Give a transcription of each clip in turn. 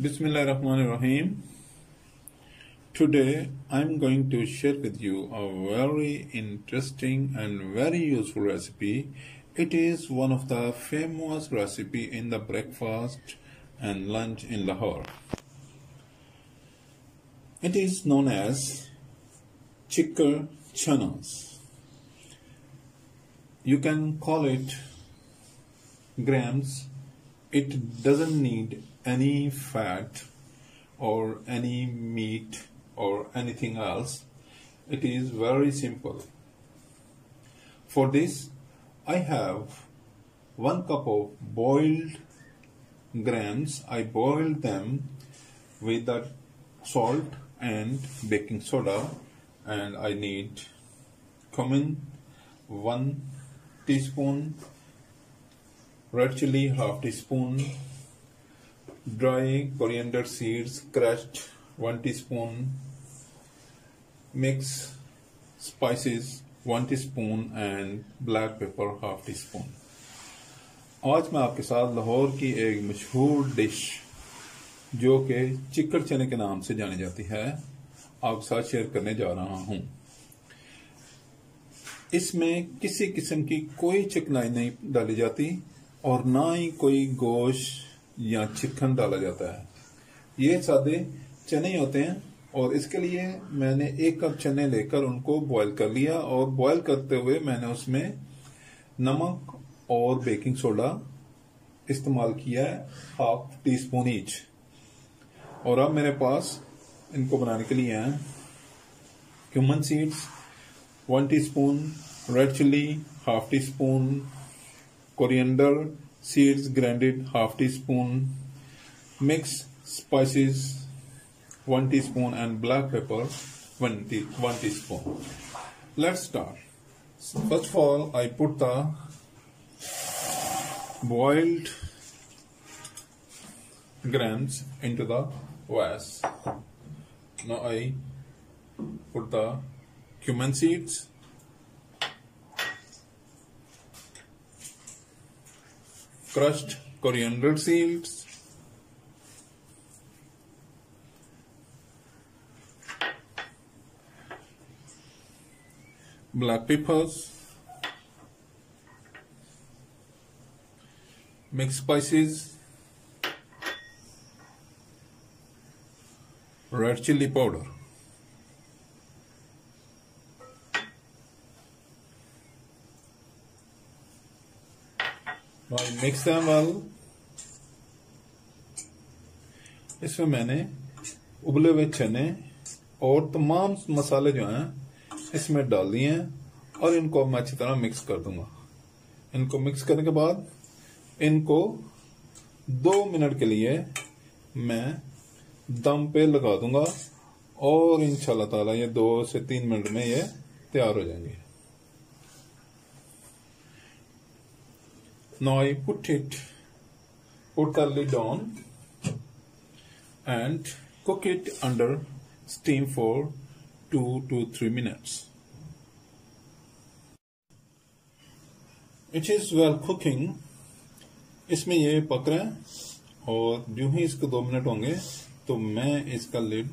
Bismillah ar Rahman Rahim. Today I'm going to share with you a very interesting and very useful recipe. It is one of the famous recipe in the breakfast and lunch in Lahore. It is known as chicken chanas. You can call it grams. It doesn't need any fat or any meat or anything else it is very simple for this I have one cup of boiled grams I boiled them with the salt and baking soda and I need cumin 1 teaspoon red chili half teaspoon seeds seeds one teaspoon mix spices one teaspoon and black pepper half teaspoon آج میں آپ کے ساتھ لاہور کی ایک مشہور dish جو کہ چکر چنے کے نام سے جانی جاتی ہے آپ کے ساتھ شیئر کرنے جا رہا ہوں اس میں کسی قسم کی کوئی چکنائی نہیں ڈالی جاتی اور نہ ہی کوئی گوشت یا چکن ڈالا جاتا ہے یہ سادے چنے ہوتے ہیں اور اس کے لیے میں نے ایک کپ چنے لے کر ان کو بوائل کر لیا اور بوائل کرتے ہوئے میں نے اس میں نمک اور بیکنگ سوڈا استعمال کیا ہے ہاف ٹی اسپون ایچ اور اب میرے پاس ان کو بنانے کے لیے ہیں cumin one teaspoon red chili half teaspoon coriander seeds grinded half teaspoon mix spices 1 teaspoon and black pepper 1, te 1 teaspoon let's start first of all i put the boiled grams into the vase now i put the cumin seeds crushed coriander seeds, black peppers, mixed spices, red chili powder. اور mix them well اس میں میں نے ابلے ہوئے چنے اور تمام مسالے جو ہیں اس میں ڈال دیے ہیں اور ان کو میں اچھی طرح مکس کر دوں گا ان کو مکس کرنے کے بعد ان کو دو منٹ کے لیے میں دم پہ لگا دوں گا اور انشاءاللہ تعالی یہ دو سے تین منٹ میں یہ تیار ہو جائیں گے lid on and cook it under steam for 2 to 3 minutes. It is well cooking. اس میں یہ ہے اور جو ہی اس کو دو منٹ ہوں گے تو میں اس کا لڈ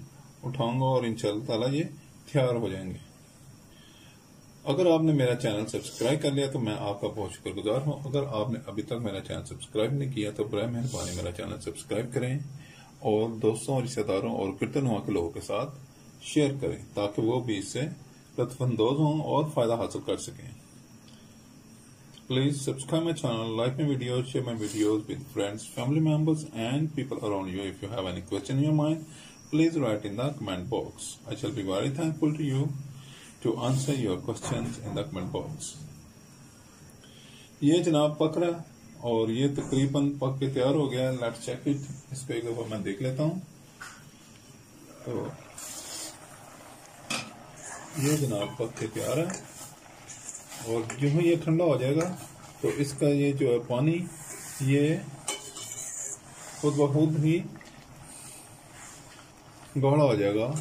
اٹھاؤں اور انشاءاللہ شاء یہ تیار ہو جائیں گے اگر آپ نے میرا چینل سبسکرائب کر لیا تو میں آپ کا بہت شکر گزار ہوں اگر آپ نے ابھی تک میرا چینل سبسکرائب نہیں کیا تو برائے مہربانی میرا چینل سبسکرائب کریں اور دوستوں اور رشتہ داروں اور کرتن ہوا کے لوگوں کے ساتھ شیئر کریں تاکہ وہ بھی اس سے لطف اندوز ہوں اور فائدہ حاصل کر سکیں please subscribe my channel like my videos share my videos بھی friends family members and people around you if you have any question you mind please write in the comment box I shall be very thank to you to answer your in the comment box یہ جناب پک رہا اور یہ تقریباً پک کے تیار ہو گیا late check it اس ایک دفعہ میں دیکھ لیتا ہوں تو یہ جناب پک کے تیار ہے اور جو ہی یہ ٹھنڈا ہو جائے گا تو اس کا یہ جو ہے پانی یہ خود بخود ہی گوڑا ہو جائے گا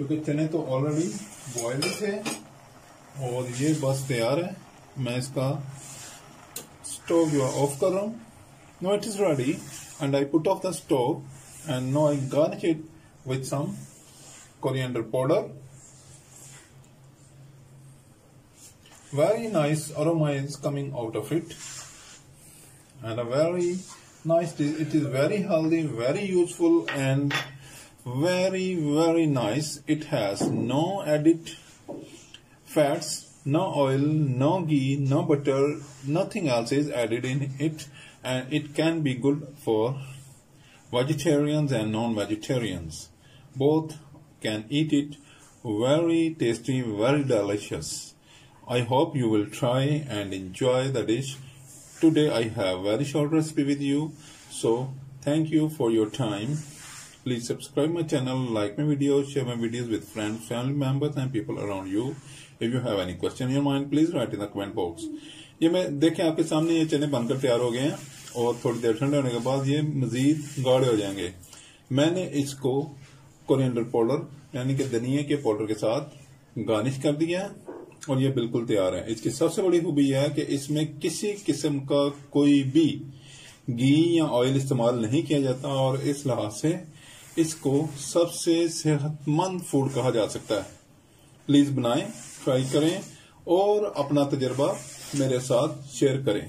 کیونکہ چنے تو آلریڈی بوائل تھے اور یہ بس تیار ہے میں اس کا جو آف کر رہا ہوں now ready and now I coriander powder very nice aroma is coming out of nice it very healthy very useful and very very nice it has no added fats no oil no ghee no butter nothing else is added in it and it can be good for vegetarians and non-vegetarians both can eat it very tasty very delicious i hope you will try and enjoy the dish today i have very short recipe with you so thank you for your time Please please subscribe my my my channel, like videos, videos share with friends, family members and people around you. you If have any question in your mind, write in the comment box. یہ میں دیکھیں آپ کے تھوڑی دیر ٹھنڈے ہونے کے بعد گاڑے ہو جائیں گے میں نے اس کو کورینڈر پاؤڈر یعنی کہ دنیا کے پاؤڈر کے ساتھ گارنش کر دیا اور یہ بالکل تیار ہے اس کی سب سے بڑی خوبی یہ کہ اس میں کسی قسم کا کوئی بھی گھی یا آئل استعمال نہیں کیا جاتا اور اس لحاظ سے اس کو سب سے صحت مند فوڈ کہا جا سکتا ہے پلیز بنائیں ٹرائی کریں اور اپنا تجربہ میرے ساتھ شیئر کریں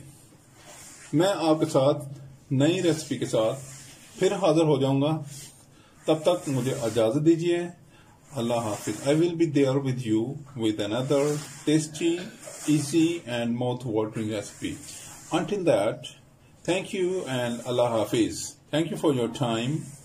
میں آپ کے ساتھ نئی ریسپی کے ساتھ پھر حاضر ہو جاؤں گا تب تک مجھے اجازت دیجیے اللہ حافظ دیئر ود یو اندر tasty easy and mouth you and اللہ حافظ thank you for your time